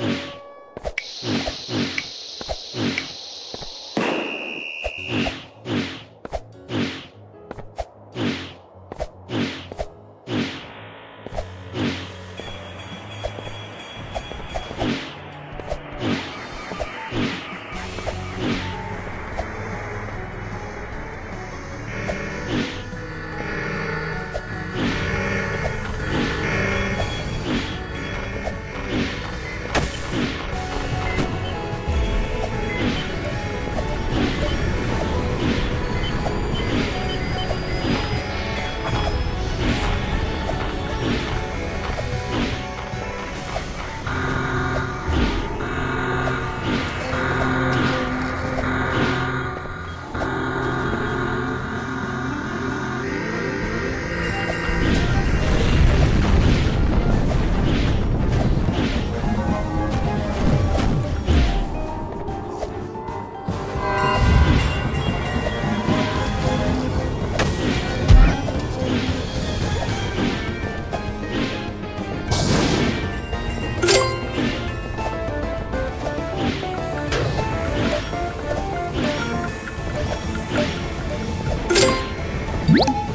Mm-hmm. 음.